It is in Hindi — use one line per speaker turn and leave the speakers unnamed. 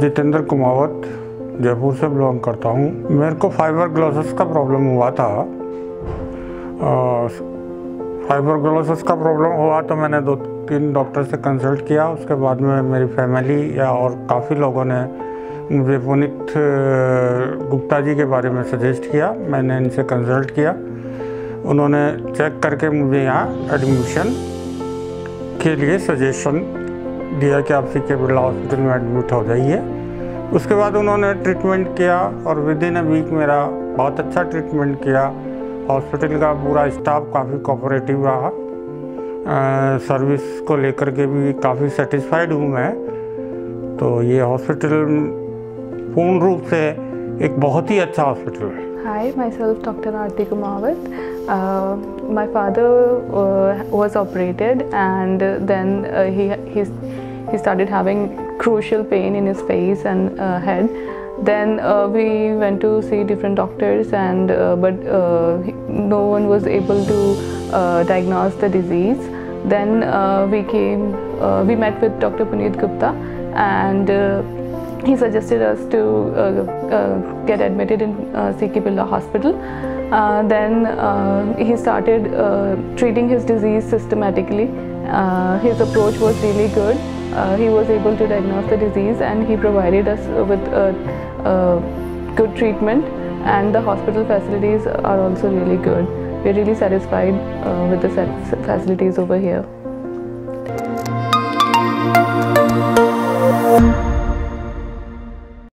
जितेंद्र कुमावत, जयपुर से बिलोंग करता हूँ। मेरे को फाइबर ग्लोसिस का प्रॉब्लम हुआ था। फाइबर ग्लोसिस का प्रॉब्लम हुआ तो मैंने दो तीन डॉक्टर से कंसल्ट किया। उसके बाद में मेरी फैमिली या और काफ़ी लोगों ने मुझे पुनित गुप्ता जी के बारे में सजेस्ट किया। मैंने इनसे कंसल्ट किया। उन्होंने चेक करके मुझे यहाँ एडमिशन के लिए सजेशन दिया कि आप सी के बिरला हॉस्पिटल में एडमिट हो जाइए उसके बाद उन्होंने ट्रीटमेंट किया और विद इन अ वीक मेरा बहुत अच्छा ट्रीटमेंट किया हॉस्पिटल का पूरा स्टाफ काफ़ी कोऑपरेटिव रहा सर्विस को लेकर के भी काफ़ी सेटिस्फाइड हूँ मैं तो ये हॉस्पिटल पूर्ण रूप से एक बहुत ही अच्छा हॉस्पिटल है
Hi, myself Dr. Aarti Kumawat. Uh, my father uh, uh, he, he, he started having crucial pain in his face and uh, head. Then uh, we went to see different doctors and uh, but uh, no one was able to uh, diagnose the disease. Then uh, we came, uh, we met with Dr. Puneet Gupta and he suggested us to get admitted in uh, CK Hospital. Then he started treating his disease systematically. His approach was really good. Uh, he was able to diagnose the disease and he provided us with good treatment and the hospital facilities are also really good. We're really satisfied uh, with the facilities over here.